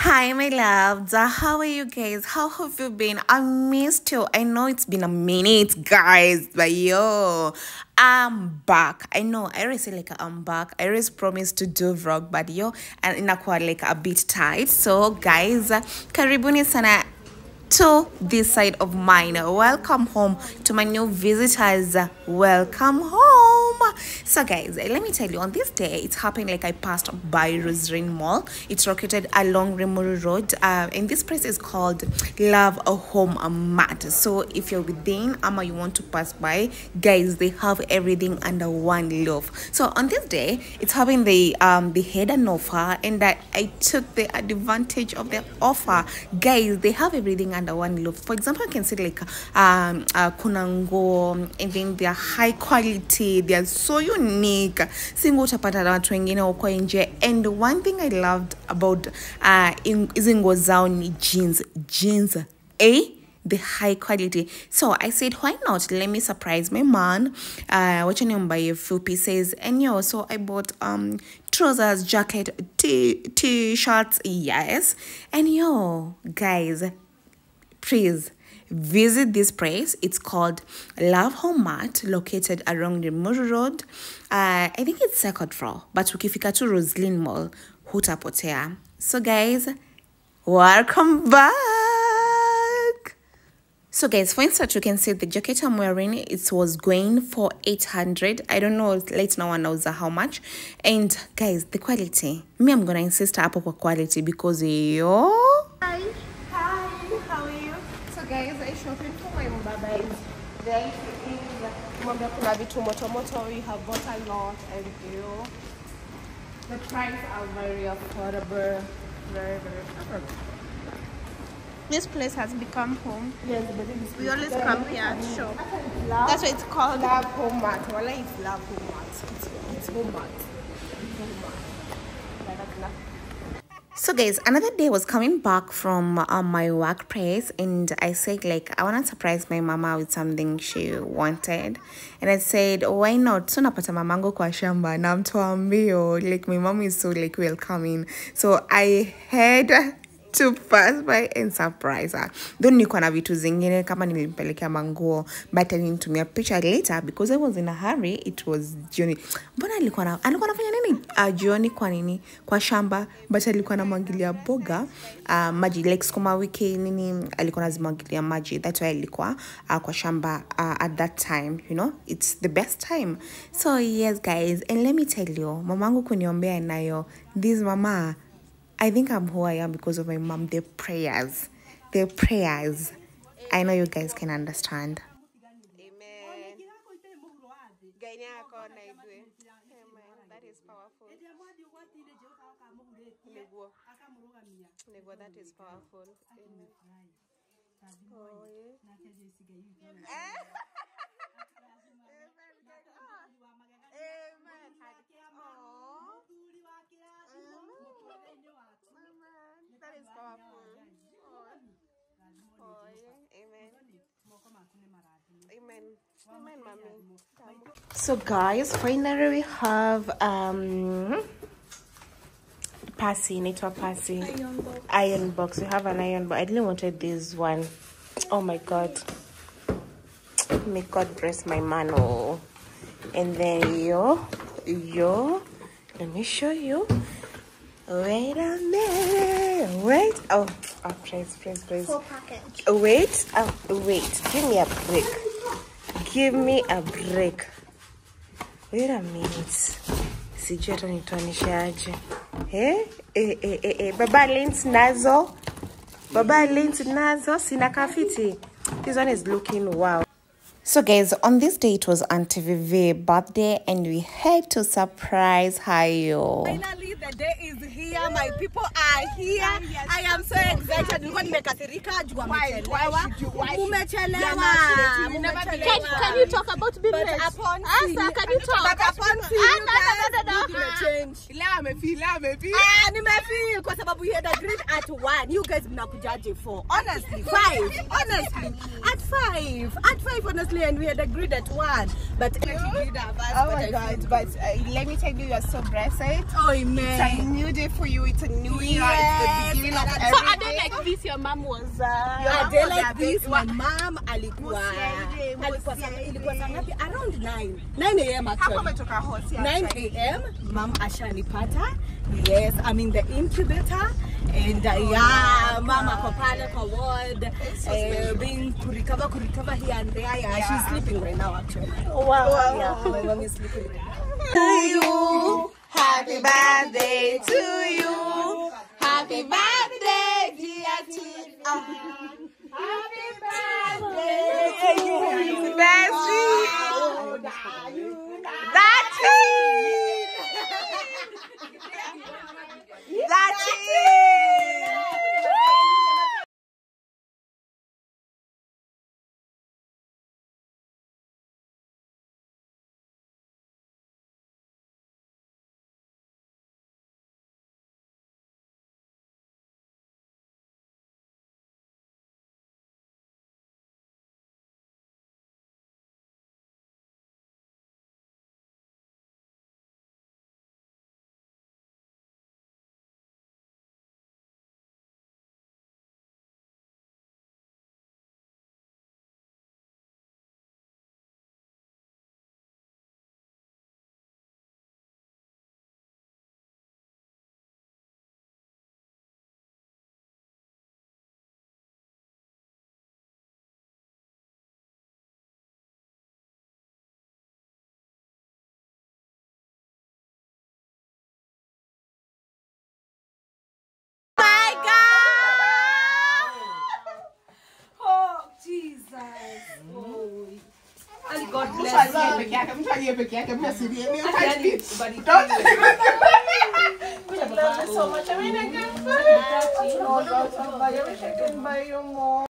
Hi, my loves. How are you guys? How have you been? I missed you. I know it's been a minute, guys, but yo, I'm back. I know. I always say like I'm back. I always promise to do vlog, but yo, and inakuwa like a bit tight. So, guys, karibuni sana to this side of mine. Welcome home to my new visitors. Welcome home. So, guys, let me tell you on this day, it's happened like I passed by Rosarine Mall. It's located along Limuru Road, uh, and this place is called Love a Home Mart. So, if you're within Ama, you want to pass by, guys, they have everything under one roof. So, on this day, it's having the um the head and offer, and that I took the advantage of the offer, guys. They have everything under one roof. For example, I can see like um uh, kuna nguo and then they're high quality, they're so unique. Singo utapata watu wengine huko nje. And one thing I loved about uh hizi nguo zao ni jeans, jeans, eh? the high quality. So I said, why not? Let me surprise my man. Uh, watching him buy a few pieces, and yo, so I bought um trousers, jacket, t t-shirts, yes, and yo, guys, please visit this place. It's called love home mart located along the Muru road. Uh, i think it's second floor but ukifika tu Rosslyn mall hutapotea. So guys welcome back! So guys for instance you can see the jacket i'm wearing it was going for 800 i don't know late now one knows how much. And guys the quality me i'm gonna insist hapo kwa quality because yo guys, I shopping for my mbaba is there is mwambia kuna vitu moto moto we have bought a lot and you the price are very affordable. Very, very affordable. This place has become home. Yes, but it is We always come here to shop. That's why it's called love home mat. Wala it's love home mat. It's, it's home mat. It's home mat. Like that, love. So guys, another day was coming back from um, my workplace and I said like I want to surprise my mama with something she wanted. And I said, why not? So napata mamangu kwa shamba na mtoa mbio. Like my mom is so like welcoming. So I had to pass by and surprise her. Though nilikuwa na vitu zingine kama nilimpelekea manguo but alinitumia picha later because I was in a hurry. It was jioni. Mbona alikuwa na alikuwa anafanya nini? Uh, jioni kwa nini? Kwa shamba but alikuwa anamwagilia boga uh, maji like sukuma wiki nini alikuwa anazimwagilia maji. That's why alikuwa uh, kwa shamba uh, at that time, you know? It's the best time. So yes guys, and let me tell you, mamangu kuniombea nayo this mama I think I'm who I am because of my mom. Their prayers, their prayers. I know you guys can understand. Amen. That is powerful. That is powerful. Amen. That is powerful. Oh, yeah. Amen. Amen. Amen, mommy. So, guys, finally we have um passy, inaitwa passy. Iron box. We have an iron box. I didn't wanted this one. Oh my god. May God bless my man. Oh. And then yo, yo. Let me show you. Wait a minute. Wait. Oh, oh, praise, praise, praise. Full package. Wait. Oh, wait. Give me a break. Give me a break. Wait a minute. Sijui hata nitoanishaje. Eh? Eh, eh, eh, eh. Baba lint nazo. Baba lint nazo. Sina kafiti. This one is looking wow. So guys, on this day it was Auntie Vivi birthday and we had to surprise her. yo. Finally, the day is here. My people are here. I am so excited. Nilikuwa nimekasirika juu amechelewa. Mumechelewa. Can, can you talk about business? But upon Asa, seeing- can you talk? But upon seeing Ah, you no, no, no, no, no. guys, mood imechange. Ah, nimefeel kwa sababu we had agreed at one. You guys mnakujaje for? Honestly, five. Honestly, at five. At five, honestly, and we had agreed at one. But you, Oh my god, but uh, let me tell you, you are so blessed. Oh, It's a new day for you. It's a new year. Yes, It's the beginning of So everything. are they like this? Your mom was. Uh, your A was like this, my mom alikuwa alikuwa ilikuwa saa ngapi? Around 9. 9 a.m. Hapo actually. umetoka hosi 9 a.m. Mom ashanipata. Yes, I'm in the incubator. And uh, yeah, mama kwa pale kwa ward, uh, being kurecover, kurecover here and there. Yeah, she's sleeping right now actually. Oh, wow. Oh, yeah, my mom is sleeping. to you. Happy birthday to you. Happy birthday, dear Tina. Ah. Happy birthday, God bless Mtu you. peke yake, mtu aliye peke yake, mimi asilie. Mimi Yani, hutaki but it- Don't I love you so much. I mean, I can't find it. Oh, God, I wish I could buy you more.